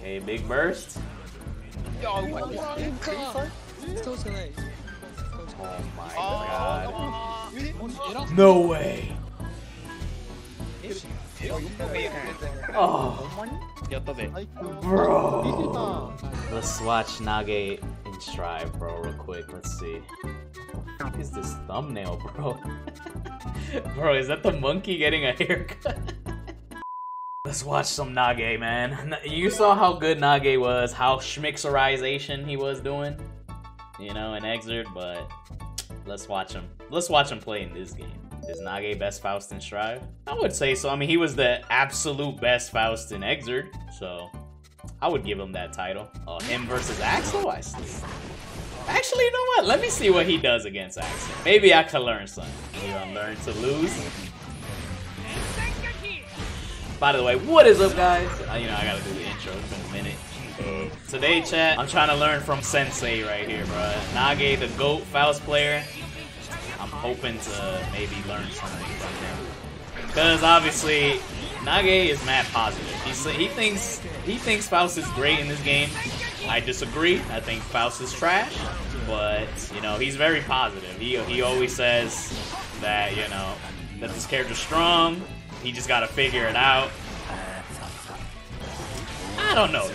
Hey, Big Merst. Oh my god. Oh my god. No way. Oh. Bro. Let's watch Nage and Strive, bro, real quick. Let's see. What is this thumbnail, bro? bro, is that the monkey getting a haircut? Let's watch some Nage, man. You saw how good Nage was, how schmixerization he was doing, you know, in Xrd, but let's watch him. Let's watch him play in this game. Is Nage best Faust in Strive? I would say so. I mean, he was the absolute best Faust in Xrd, so I would give him that title. Uh, him versus Axel, I see. Actually, you know what? Let me see what he does against Axel. Maybe I could learn something. You gonna learn to lose. By the way, what is up, guys? Uh, you know, I gotta do the intro. It's been a minute. Uh, today, chat, I'm trying to learn from Sensei right here, bro. Nage, the GOAT Faust player. I'm hoping to maybe learn something from him. Because obviously, Nage is mad positive. He's, he thinks he thinks Faust is great in this game. I disagree. I think Faust is trash. But you know, he's very positive. He he always says that you know that this character's strong. He just got to figure it out. I don't know,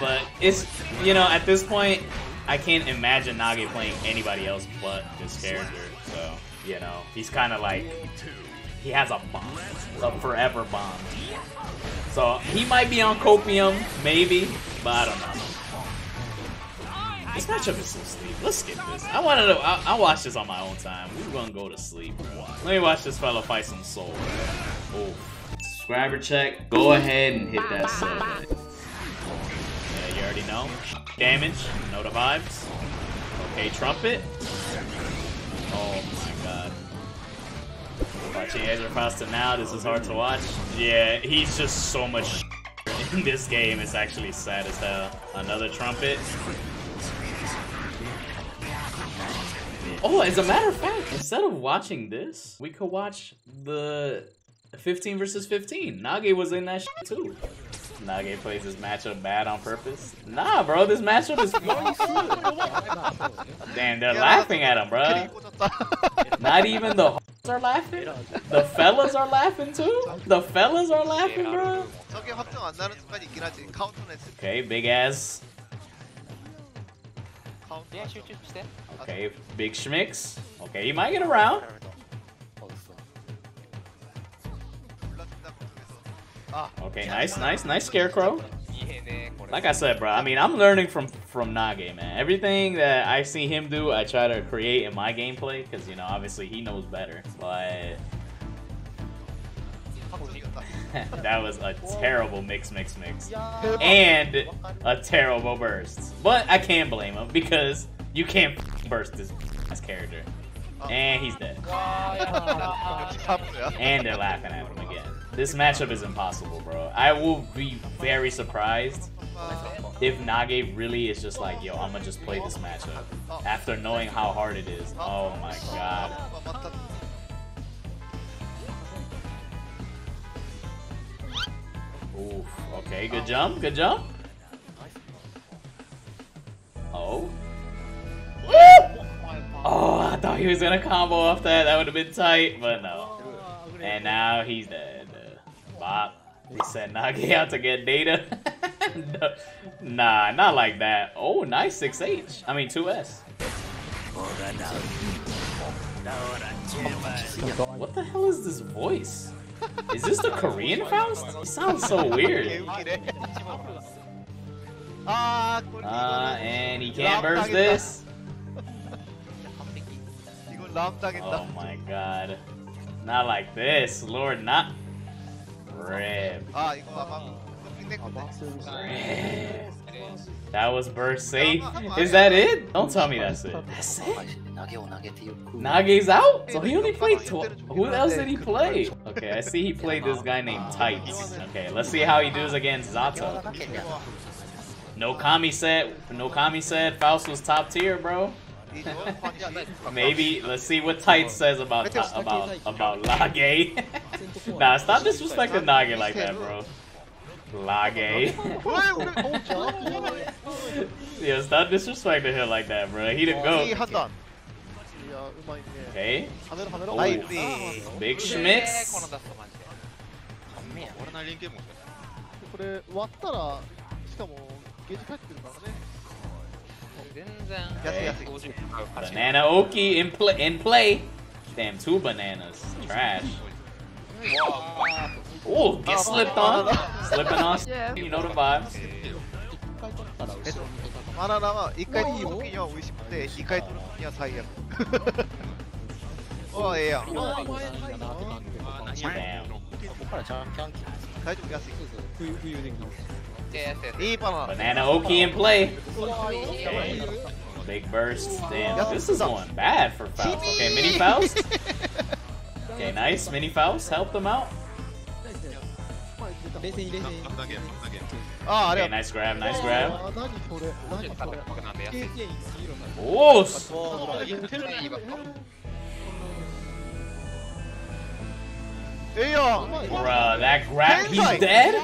but it's you know at this point I can't imagine Nage playing anybody else but this character. So you know he's kind of like he has a bomb, a forever bomb. So he might be on copium, maybe, but I don't know. This matchup is so sleep. Let's skip this. I wanted to. I, watched this on my own time. We're gonna go to sleep. Let me watch this fella fight some soul. Oh, subscriber check. Go ahead and hit that sub. Yeah, you already know. Damage. Know the vibes. Okay, trumpet. Oh my god. Watching Ezra Fausta now, this is hard to watch. Yeah, he's just so much in this game. It's actually sad as hell. Another trumpet. Oh, as a matter of fact, instead of watching this, we could watch the 15 versus 15. Nage was in that shit too. Nage plays this matchup bad on purpose. Nah, bro, this matchup is Damn, they're laughing at him, bro. Not even the are laughing. The fellas are laughing too. The fellas are laughing, bro. Okay, big ass. Okay, big schmicks. Okay, he might get around. Okay, nice, nice, nice Scarecrow. Like I said, bro, I mean, I'm learning from, from Nage, man. Everything that I see him do, I try to create in my gameplay, because, you know, obviously he knows better. But... that was a terrible mix, mix, mix. And a terrible burst. But I can't blame him, because you can't burst this character. And he's dead. and they're laughing at him again. This matchup is impossible, bro. I will be very surprised if Nage really is just like, yo, I'm gonna just play this matchup after knowing how hard it is. Oh my god. Oof. Okay, good jump, good jump. Oh. Oh, I thought he was gonna combo off that. That would have been tight, but no. And now he's dead. He said, Nagi out to get data. no, nah, not like that. Oh, nice 6H. I mean, 2S. What the hell is this voice? Is this the Korean Faust? He sounds so weird. Ah, uh, and he can't burst this. Oh my god. Not like this, Lord, not. Rip. 아 이거 아마 핑nek 건데 Rip. That was burst safe. Is that it? Don't tell me that's it. That's it? Nage's out? So he only played tw- Who else did he play? Okay, I see he played this guy named Tights. Okay, let's see how he does against Zato. No Kami said, no Kami said Faust was top tier, bro. Maybe let's see what Tight says about about about Lage. nah, stop disrespecting Nage like that, bro. Lage. yeah, stop disrespecting him like that, bro. He didn't go. Okay. Oh, big Schmitz. 全然安い安い50買うから Banana Oki in play. In play. Damn, two bananas. Trash. Oh, get slipped on. Slipping on. You know the vibes. バナナは1回取るときには美味しくて2回取るときには最悪ああええやん Damn. 大丈夫安でやつやついいいバナナ Banana Oki in play. Okay. Big burst. Damn, this is going bad for Faust. Okay, mini Faust. Okay, nice. Mini Faust. Help them out. 冷静に冷静に半投げ半投げあああれ Okay, nice grab. Nice grab. あ何それ何それ僕なんで安い Oh, Bruh, that grab, he's dead?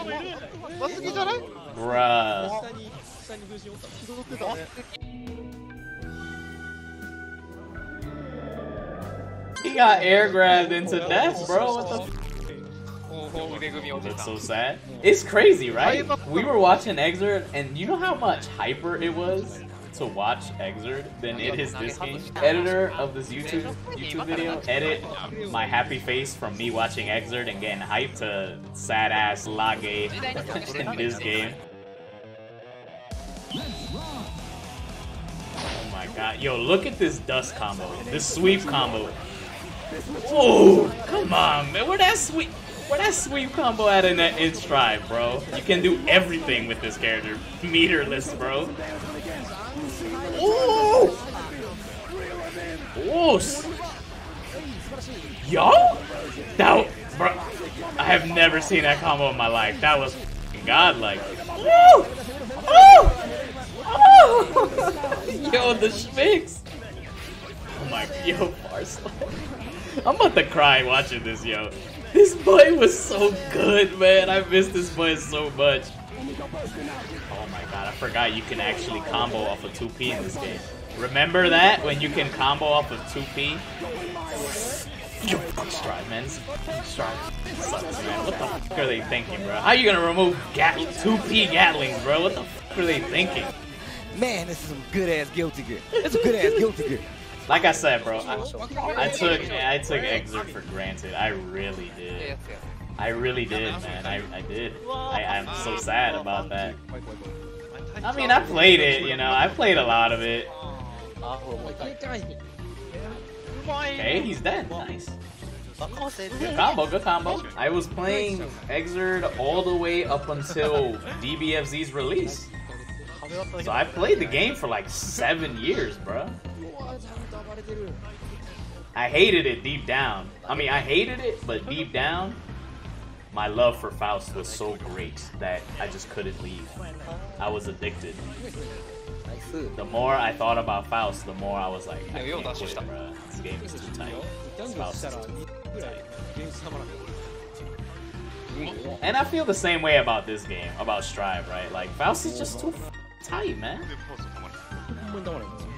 Bruh. He got air grabbed into death, bro. What the that's so sad. It's crazy, right? We were watching Xrd, and you know how much hyper it was? To watch Xrd than it is this game. Editor of this YouTube YouTube video, edit my happy face from me watching Xrd and getting hyped to sad ass Lage in this game. Oh my god. Yo, look at this dust combo. This sweep combo. Oh, come on, man. Where that sweep where that sweep combo at in that in Strive, bro? You can do everything with this character. Meterless, bro. Ooh! Ooh! Yo? That bro. I have never seen that combo in my life. That was godlike. Woo! Oh! Oh! Yo, the Schmicks! Oh my, yo, Barstow. I'm about to cry watching this, yo. This boy was so good, man. I miss this boy so much. Oh my god, I forgot you can actually combo off of 2P in this game. Remember that? When you can combo off of 2P? Yo, fuck Strive, man. This fucking Strive sucks, man. What the fuck are they thinking, bro? How are you gonna remove Gat 2P Gatlings, bro? What the fuck are they thinking? Man, this is some good ass guilty gear. It's a good ass guilty gear. Like I said, bro, I, I took I took Xrd for granted. I really で did. I really did, man. I, I did. I, am so sad about that. I mean, I played it, you know. I played a lot of it. Hey, he's dead. Nice. Good combo, good combo. I was playing Xrd all the way up until DBFZ's release. So I played the game for like seven years, bruh. I hated it deep down. I mean, I hated it, but deep down, my love for Faust was so great that I just couldn't leave. I was addicted. The more I thought about Faust, the more I was like, I can't quit, bruh. This game is too tight. This Faust is too tight. And I feel the same way about this game, about Strive, right? Like, Faust is just too tight, man.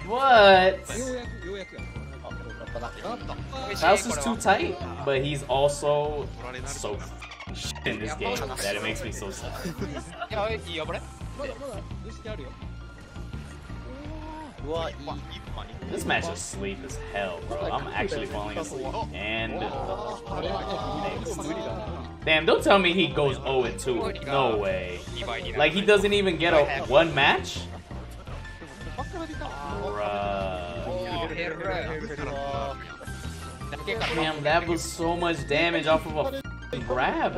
What? Faust is too tight, but he's also so shit in this game that it makes me so sad. いやいいよこれまだまだ意識あるよ This match is sleep as hell, bro. I'm actually falling asleep. And damn, don't tell me he goes 0 and 2. No way. 2倍になる Like he doesn't even get a one match. バカが出た Bruh. ヘルだけか Damn, that was so much damage off of a f***ing Grab.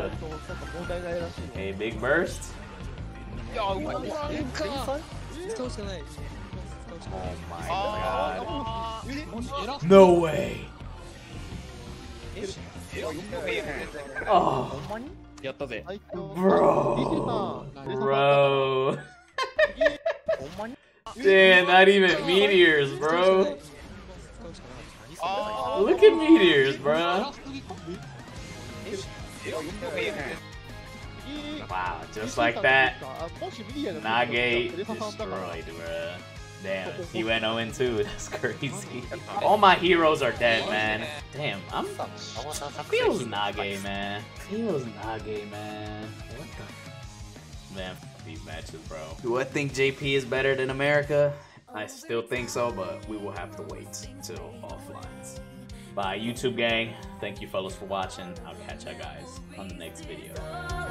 A big burst. No way. Oh my god. No way. Oh. Bro. Bro. Damn, not even meteors, bro. Look at meteors, bro. Wow, just like that, Nage destroyed, bruh. Damn, he went 0-2, that's crazy. All my heroes are dead, man. Damn, I'm... Feels Nage, man. Feels Nage, man. What. Man, these matches, bro. Do I think JP is better than America? I still think so, but we will have to wait till offline. Bye, YouTube gang. Thank you, fellas, for watching. I'll catch you guys on the next video.